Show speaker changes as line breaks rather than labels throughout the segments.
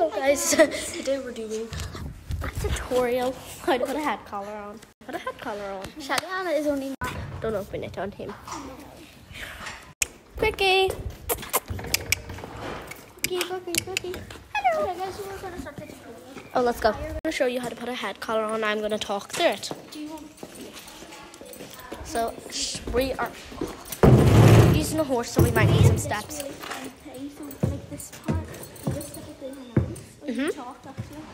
Hello guys, today we're doing a tutorial how to put a head collar on. Put a head collar on.
Shaliana is only
Don't open it on him. Quickie!
cookie, cookie, cookie. Hello. Okay, guys, we're gonna start this video.
Oh, let's go. I'm gonna show you how to put a head collar on. I'm gonna talk through it.
Do you want?
So sh- we are using a horse, so we might need some steps.
Her
Mhm.
talk, actually.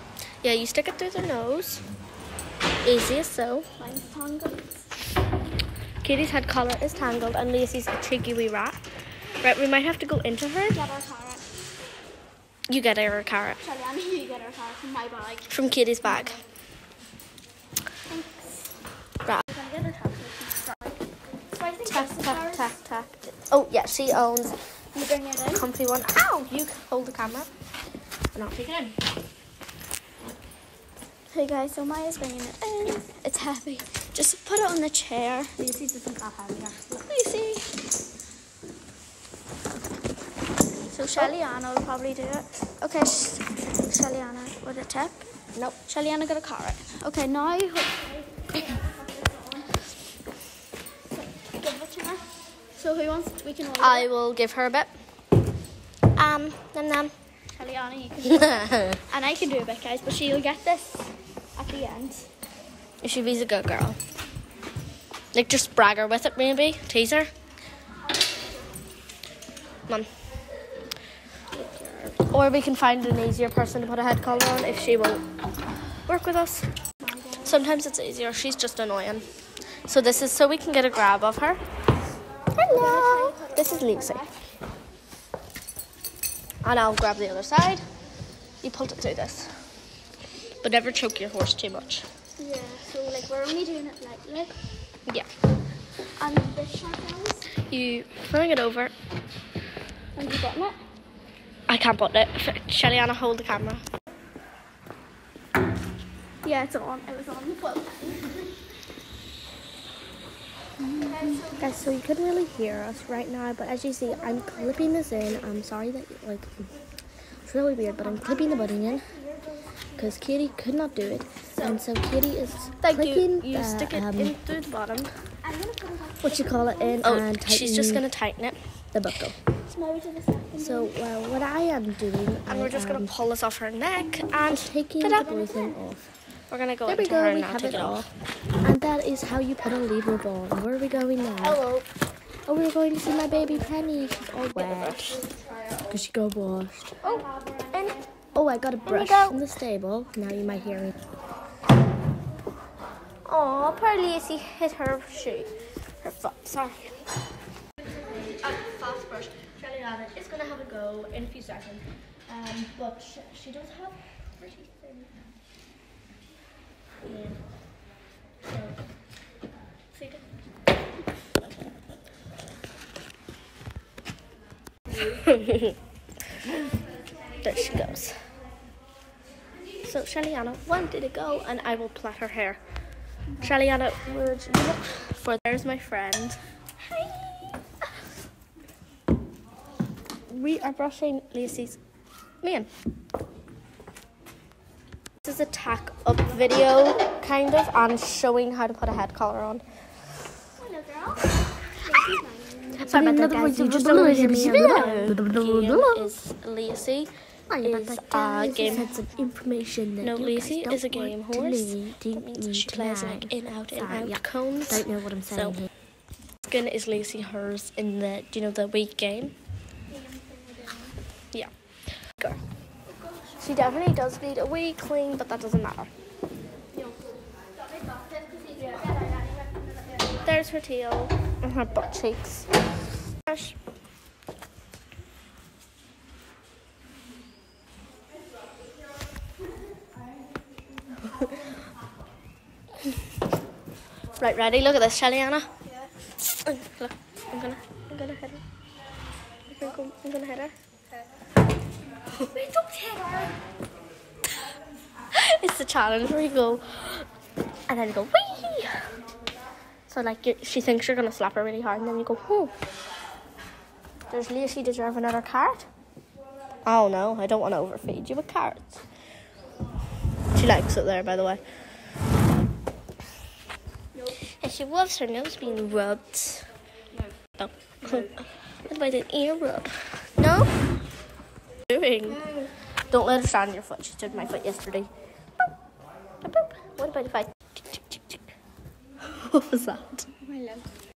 Yeah, you stick it through their nose. Easy as so.
Mine's tangled.
Katie's head collar is tangled, and Lacey's a cheeky wee rat. Right, we might have to go into her.
Get our carrot.
You get her carrot
Shaliana, you get our carrot from my bag.
from Katie's bag.
Thanks.
Right.
We're gonna get her chocolate and Sprite. So
Tack, tack, tack, tack. Oh, yeah, she owns
You bring it in.
comfy one. Ow! You hold the camera. And I'll take it in.
Hey guys, so Maya's bringing it in. It's heavy. Just put it on the chair.
Isn't that heavy, actually.
Lucy. So Shellyanna will probably do it. Okay, Sh- Shellyanna with a tip.
Nope.
Shelly-Anna got a carrot. Okay, now give it to her. So who wants? We can.
I will give her a bit. Um, num num.
You can. Do it. And I can do a bit, guys, but she'll get this at the end.
If she be a good girl. Like, just brag her with it, maybe. Tease her. Mum. Or we can find an easier person to put a head collar on if she won't work with us. Sometimes it's easier. She's just annoying. So this is so we can get a grab of her. Hello. This is Lucy. And I'll grab the other side. You pulled it through this. But never choke your horse too much.
Yeah. So like we're only doing it lightly.
Yeah.
And this guys.
You bring it over.
And you button it.
I can't button it. Shellyanna, hold the camera.
Yeah, it's on. It was on the.
Guys, so you couldn't really hear us right now, but as you see, I'm clipping this in. I'm sorry that, like, it's really weird, but I'm clipping the button in because Kitty could not do it. And so Kitty is
Thank
clicking
You
the,
stick it
um,
in through the bottom. I'm gonna put it on.
what you call it in Oh, and she's just
Mm.
gonna tighten it. The buckle.
Smell to the second.
So, well, what I am doing,
Uh,
I and we're just
um,
gonna pull this off her neck and taking the blue off. We're gonna go
There we go,
her
we
now.
have
Take
it
it off. And that is how you put a lead rope on. Where are we going now?
Hello.
Oh, we're going to see my baby Penny. She's all wet. Because she got washed.
Oh, and
Oh, I got a brush from the stable. Now you might hear me.
oh, poor Lacey hit her shoe, her foot. Sorry.
fast brush. Shelly Anna is going to have a go in a few seconds. Um, but she, she does have pretty thin. Yeah. There she goes. So Shellyana, when did it go? And I will plait her hair. Shellyana, would look for there's my friend. Hi. We are brushing Lacey's mane. This is a tack up video, kind of, and showing how to put a head collar on.
Hello, girl.
Sorry about that, guys. You just don't hear me.
Game
is Lacey. Is
that,
a game.
Had some information that
No,
you
Lacey is a game horse.
me-
That means she plays like in, out, in, out cones.
Don't know what I'm saying
So-
here.
Skin is Lacey hers in the, do you know, the week game? Yeah. Go. She definitely does need a wee clean, but that doesn't matter. There's her tail and her butt cheeks. Right, ready? Look at this, Shellyana. Look, I'm gonna, I'm gonna hit her. I'm gonna, I'm gonna hit her.
Wait, don't hit her.
it's the challenge where you go and then you go wee. So like she thinks you're gonna slap her really hard, and then you go whoo. Does Lacey deserve another card? Oh no, I don't want to overfeed you with carrots. She likes it there, by the way. And she loves her nose being rubbed. No. Oh, what about an ear rub? No? Doing. Don't let her stand on your foot. She took my foot yesterday. Boop. Boop. What about if I? What was that?
My love.